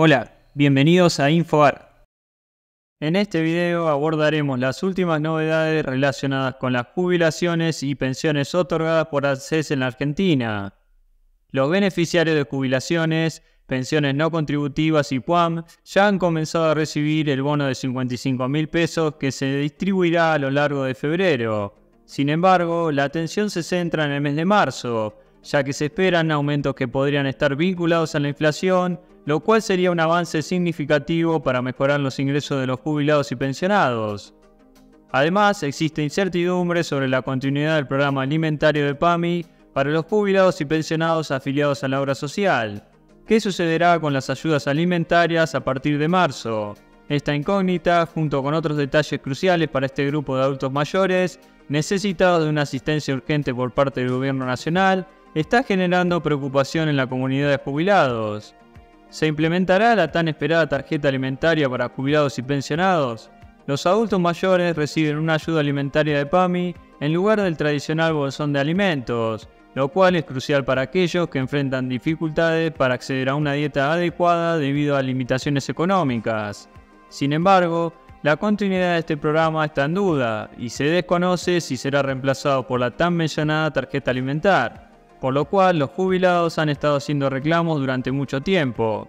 Hola, bienvenidos a InfoAR. En este video abordaremos las últimas novedades relacionadas con las jubilaciones y pensiones otorgadas por ANSES en la Argentina. Los beneficiarios de jubilaciones, pensiones no contributivas y PUAM ya han comenzado a recibir el bono de 55 mil pesos que se distribuirá a lo largo de febrero. Sin embargo, la atención se centra en el mes de marzo, ya que se esperan aumentos que podrían estar vinculados a la inflación, lo cual sería un avance significativo para mejorar los ingresos de los jubilados y pensionados. Además, existe incertidumbre sobre la continuidad del programa alimentario de PAMI para los jubilados y pensionados afiliados a la obra social. ¿Qué sucederá con las ayudas alimentarias a partir de marzo? Esta incógnita, junto con otros detalles cruciales para este grupo de adultos mayores, necesitados de una asistencia urgente por parte del gobierno nacional, está generando preocupación en la comunidad de jubilados. ¿Se implementará la tan esperada tarjeta alimentaria para jubilados y pensionados? Los adultos mayores reciben una ayuda alimentaria de PAMI en lugar del tradicional bolsón de alimentos, lo cual es crucial para aquellos que enfrentan dificultades para acceder a una dieta adecuada debido a limitaciones económicas. Sin embargo, la continuidad de este programa está en duda y se desconoce si será reemplazado por la tan mencionada tarjeta alimentar por lo cual los jubilados han estado haciendo reclamos durante mucho tiempo.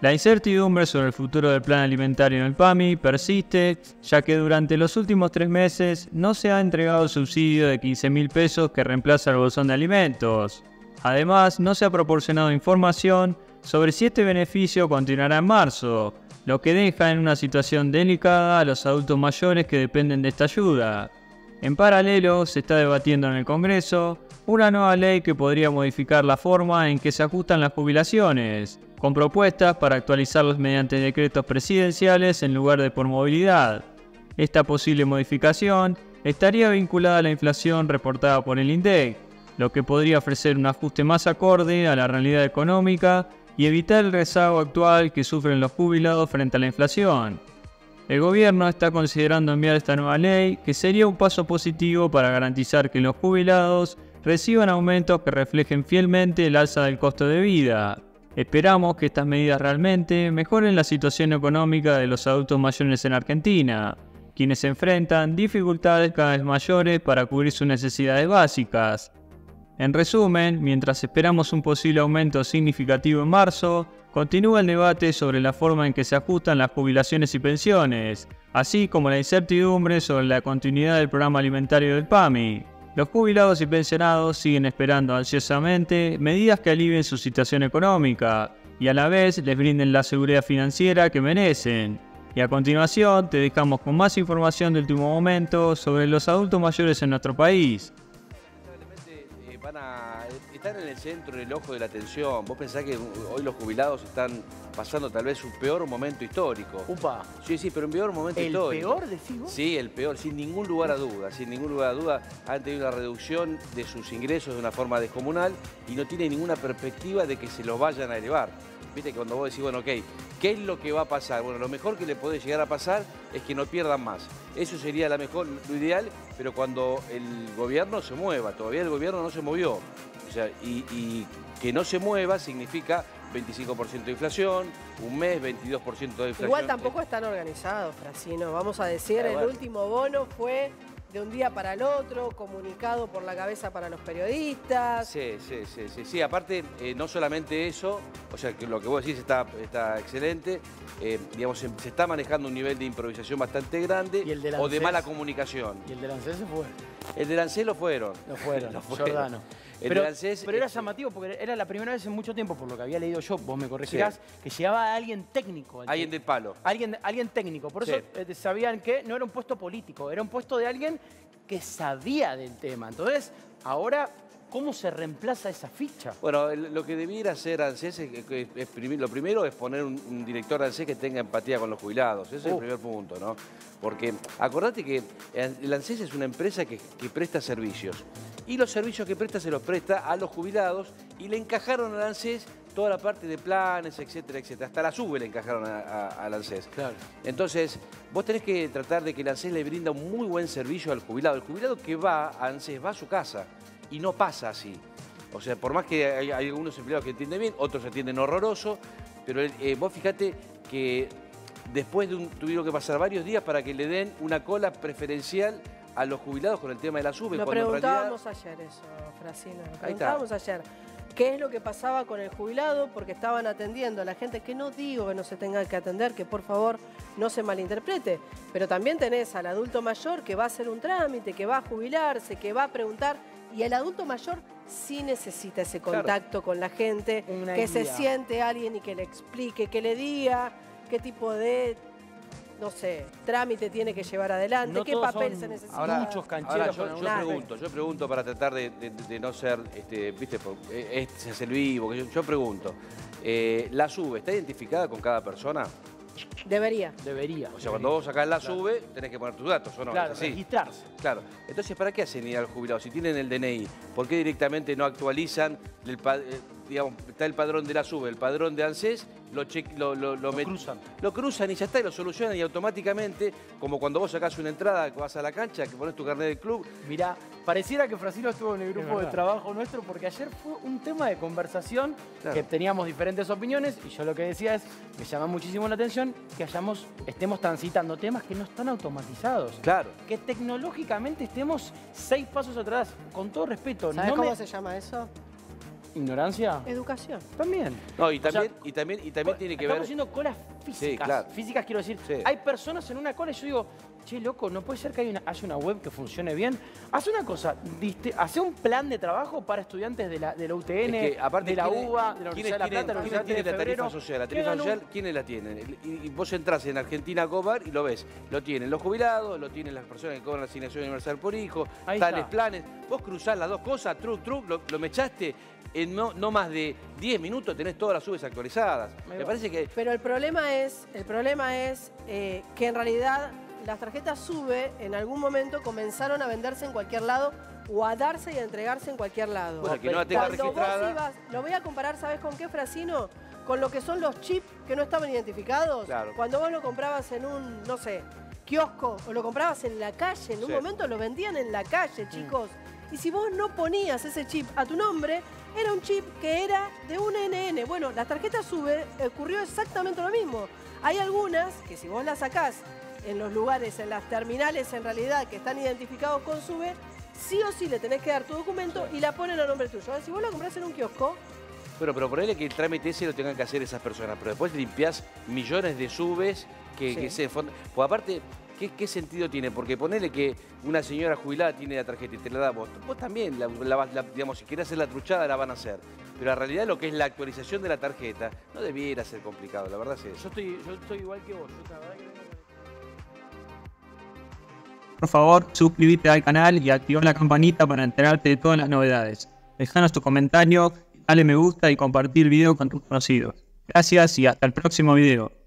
La incertidumbre sobre el futuro del plan alimentario en el PAMI persiste, ya que durante los últimos tres meses no se ha entregado el subsidio de 15 mil pesos que reemplaza el bolsón de alimentos. Además, no se ha proporcionado información sobre si este beneficio continuará en marzo, lo que deja en una situación delicada a los adultos mayores que dependen de esta ayuda. En paralelo, se está debatiendo en el Congreso una nueva ley que podría modificar la forma en que se ajustan las jubilaciones, con propuestas para actualizarlos mediante decretos presidenciales en lugar de por movilidad. Esta posible modificación estaría vinculada a la inflación reportada por el INDEC, lo que podría ofrecer un ajuste más acorde a la realidad económica y evitar el rezago actual que sufren los jubilados frente a la inflación. El gobierno está considerando enviar esta nueva ley, que sería un paso positivo para garantizar que los jubilados reciban aumentos que reflejen fielmente el alza del costo de vida. Esperamos que estas medidas realmente mejoren la situación económica de los adultos mayores en Argentina, quienes enfrentan dificultades cada vez mayores para cubrir sus necesidades básicas. En resumen, mientras esperamos un posible aumento significativo en marzo, continúa el debate sobre la forma en que se ajustan las jubilaciones y pensiones, así como la incertidumbre sobre la continuidad del programa alimentario del PAMI. Los jubilados y pensionados siguen esperando ansiosamente medidas que alivien su situación económica y a la vez les brinden la seguridad financiera que merecen. Y a continuación te dejamos con más información del último momento sobre los adultos mayores en nuestro país están en el centro, en el ojo de la atención. Vos pensás que hoy los jubilados están pasando tal vez su peor momento histórico. Upa. Sí, sí, pero un peor momento histórico. ¿El peor, decís vos? Sí, el peor, sin ningún lugar a duda. Sin ningún lugar a duda, han tenido una reducción de sus ingresos de una forma descomunal y no tiene ninguna perspectiva de que se los vayan a elevar. Viste cuando vos decís, bueno, ok, ¿qué es lo que va a pasar? Bueno, lo mejor que le puede llegar a pasar es que no pierdan más. Eso sería la mejor, lo ideal, pero cuando el gobierno se mueva, todavía el gobierno no se movió. O sea, y, que no se mueva significa 25% de inflación, un mes 22% de inflación. Igual tampoco están organizados, Frasino. Vamos a decir, el último bono fue de un día para el otro, comunicado por la cabeza para los periodistas. Sí, sí, sí, sí. sí. Aparte, eh, no solamente eso, o sea, que lo que vos decís está, está excelente, eh, digamos, se, está manejando un nivel de improvisación bastante grande o de mala comunicación. ¿Y el de Lancés se fue? El de Lancés lo fueron. Lo fueron, lo fueron. Jordano. Pero, pero, era llamativo porque era la primera vez en mucho tiempo, por lo que había leído yo, vos me corregirás, que llegaba alguien técnico. Alguien del palo. Alguien, alguien técnico. Por eso eh, sabían que no era un puesto político, era un puesto de alguien que sabía del tema. Entonces, ahora ¿Cómo se reemplaza esa ficha? Bueno, lo que debiera hacer ANSES es, lo primero es poner un, director ANSES que tenga empatía con los jubilados. Ese es el primer punto, ¿no? Porque acordate que el ANSES es una empresa que, presta servicios. Y los servicios que presta se los presta a los jubilados y le encajaron al ANSES toda la parte de planes, etcétera, etcétera. Hasta la SUBE le encajaron al ANSES. Claro. Entonces, vos tenés que tratar de que el ANSES le brinda un muy buen servicio al jubilado. El jubilado que va a ANSES va a su casa y no pasa así. O sea, por más que hay, algunos empleados que entienden bien, otros atienden horroroso, Pero eh, vos fíjate que después de un, tuvieron que pasar varios días para que le den una cola preferencial a los jubilados con el tema de la SUBE. Lo preguntábamos ayer eso, Frasino. Lo preguntábamos ayer. ¿Qué es lo que pasaba con el jubilado? Porque estaban atendiendo a la gente, que no digo que no se tenga que atender, que por favor no se malinterprete, pero también tenés al adulto mayor que va a hacer un trámite, que va a jubilarse, que va a preguntar, y el adulto mayor sí necesita ese contacto con la gente, que se siente alguien y que le explique, que le diga qué tipo de no sé, trámite tiene que llevar adelante, qué papel se necesita. Ahora, muchos cancheros. yo, pregunto, yo pregunto para tratar de, no ser, este, viste, este es el vivo, yo, pregunto, eh, ¿la SUBE está identificada con cada persona? Debería. Debería. O sea, cuando vos sacás la SUBE, tenés que poner tus datos, ¿o no? Claro, registrarse. Claro. Entonces, ¿para qué hacen ir al jubilado? Si tienen el DNI, ¿por qué directamente no actualizan el, eh, digamos, está el padrón de la SUBE, el padrón de ANSES, lo, lo, lo, cruzan. Lo cruzan y ya está, y lo solucionan y automáticamente, como cuando vos sacás una entrada, que vas a la cancha, que pones tu carnet del club. Mirá, pareciera que Frasino estuvo en el grupo de trabajo nuestro, porque ayer fue un tema de conversación que teníamos diferentes opiniones, y yo lo que decía es, me llama muchísimo la atención que hayamos, estemos transitando temas que no están automatizados. Claro. Que tecnológicamente estemos seis pasos atrás, con todo respeto. ¿Sabes cómo se llama eso? ¿Ignorancia? Educación. También. No, y también, y también, y también tiene que ver... Estamos haciendo colas físicas. Físicas quiero decir. Hay personas en una cola y yo digo, che, loco, no puede ser que haya una, una web que funcione bien. Haz una cosa, hace un plan de trabajo para estudiantes de la, de la UTN, de la UBA, de la Universidad de La Plata, de la Universidad tiene la tarifa social? La tarifa social, ¿quiénes la tienen? Y, vos entras en Argentina Cobar y lo ves. Lo tienen los jubilados, lo tienen las personas que cobran la asignación universal por hijo, tales planes. Vos cruzás las dos cosas, truc, truc, lo, lo mechaste en no, no, más de 10 minutos tenés todas las subes actualizadas. Me, parece que... Pero el problema es, el problema es eh, que en realidad las tarjetas SUBE en algún momento comenzaron a venderse en cualquier lado o a darse y a entregarse en cualquier lado. Bueno, que no la tenga registrada... Vos lo voy a comparar, ¿sabes con qué, Frasino? Con lo que son los chips que no estaban identificados. Claro. Cuando vos lo comprabas en un, no sé, kiosco o lo comprabas en la calle, en un momento lo vendían en la calle, mm. chicos. Y si vos no ponías ese chip a tu nombre, era un chip que era de un NN. Bueno, las tarjetas SUBE ocurrió exactamente lo mismo. Hay algunas que si vos las sacás en los lugares, en las terminales en realidad que están identificados con SUBE, sí o sí le tenés que dar tu documento y la ponen a nombre tuyo. Si vos la compras en un kiosco... Bueno, pero ahí que el trámite ese lo tengan que hacer esas personas, pero después limpiás millones de subes que, que se... Pues aparte, ¿Qué, sentido tiene? Porque ponele que una señora jubilada tiene la tarjeta y te la da vos. Vos también, digamos, si querés hacer la truchada, la van a hacer. Pero en realidad lo que es la actualización de la tarjeta no debiera ser complicado, la verdad es eso. Yo estoy, yo estoy igual que vos. Por favor, suscríbete al canal y activa la campanita para enterarte de todas las novedades. Dejanos tu comentario, dale me gusta y compartir el video con tus conocidos. Gracias y hasta el próximo video.